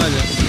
погнали.